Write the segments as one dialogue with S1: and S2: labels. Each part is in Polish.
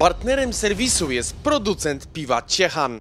S1: Partnerem serwisu jest producent piwa Ciechan.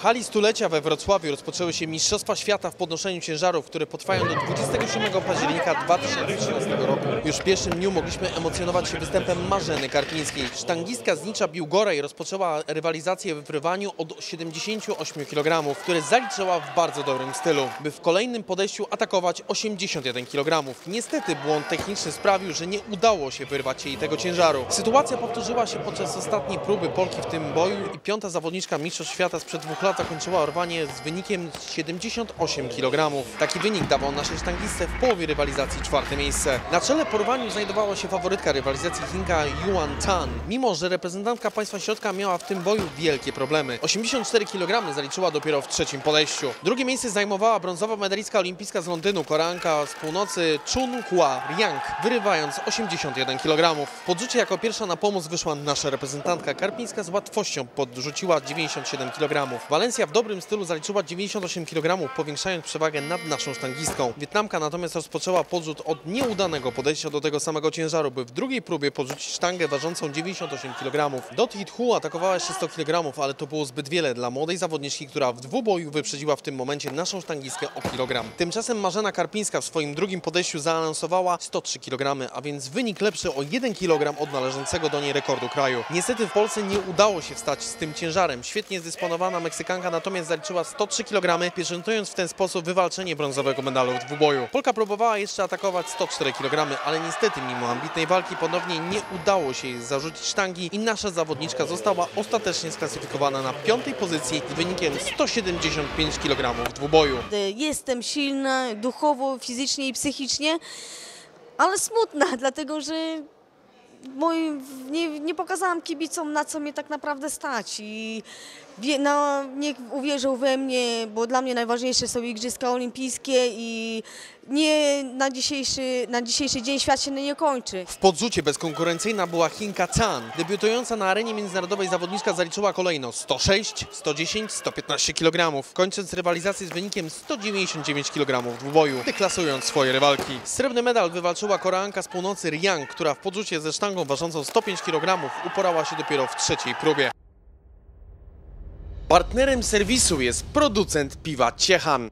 S1: W hali stulecia we Wrocławiu rozpoczęły się Mistrzostwa Świata w podnoszeniu ciężarów, które potrwają do 27 października 2013 roku. Już w pierwszym dniu mogliśmy emocjonować się występem Marzeny Karpińskiej. Sztangistka z Nicza Biłgora i rozpoczęła rywalizację w wyrywaniu od 78 kg, które zaliczyła w bardzo dobrym stylu, by w kolejnym podejściu atakować 81 kg. Niestety błąd techniczny sprawił, że nie udało się wyrwać jej tego ciężaru. Sytuacja powtórzyła się podczas ostatniej próby Polki w tym boju i piąta zawodniczka Mistrzostw Świata sprzed dwóch lat zakończyła rwanie z wynikiem 78 kg. Taki wynik dawał naszej sztangistce w połowie rywalizacji czwarte miejsce. Na czele porwaniu znajdowała się faworytka rywalizacji Chinka Yuan Tan, mimo że reprezentantka państwa środka miała w tym boju wielkie problemy. 84 kg zaliczyła dopiero w trzecim podejściu. Drugie miejsce zajmowała brązowa medalistka olimpijska z Londynu, Koreanka z północy Chun Hua Yang, wyrywając 81 kg. Podrzucie jako pierwsza na pomoc wyszła nasza reprezentantka Karpińska z łatwością podrzuciła 97 kg. Walencja w dobrym stylu zaliczyła 98 kg, powiększając przewagę nad naszą sztangistką. Wietnamka natomiast rozpoczęła podrzut od nieudanego podejścia do tego samego ciężaru, by w drugiej próbie podrzucić sztangę ważącą 98 kg. Dot Hit Hu atakowała jeszcze 100 kg, ale to było zbyt wiele dla młodej zawodniczki, która w dwuboju wyprzedziła w tym momencie naszą sztangistkę o kilogram. Tymczasem Marzena Karpińska w swoim drugim podejściu zaanonsowała 103 kg, a więc wynik lepszy o 1 kg od należącego do niej rekordu kraju. Niestety w Polsce nie udało się wstać z tym ciężarem. Świetnie zdysponowana Meksykanka natomiast zaliczyła 103 kg, pieczętując w ten sposób wywalczenie brązowego medalu w dwuboju. Polka próbowała jeszcze atakować 104 kg, ale niestety mimo ambitnej walki ponownie nie udało się jej zarzucić sztangi i nasza zawodniczka została ostatecznie sklasyfikowana na piątej pozycji z wynikiem 175 kg w dwuboju.
S2: Jestem silna duchowo, fizycznie i psychicznie, ale smutna, dlatego że nie, nie pokazałam kibicom, na co mnie tak naprawdę stać i no, niech uwierzą we mnie, bo dla mnie najważniejsze są Igrzyska Olimpijskie i nie na dzisiejszy, na dzisiejszy dzień świat się nie kończy.
S1: W podrzucie bezkonkurencyjna była Chinka Can. Debiutująca na arenie międzynarodowej zawodniczka zaliczyła kolejno 106, 110, 115 kg, kończąc rywalizację z wynikiem 199 kg w dwuboju, deklasując swoje rywalki. Srebrny medal wywalczyła Koreanka z północy Riang, która w podrzucie ze sztangą ważącą 105 kg uporała się dopiero w trzeciej próbie. Partnerem serwisu jest producent piwa Ciechan.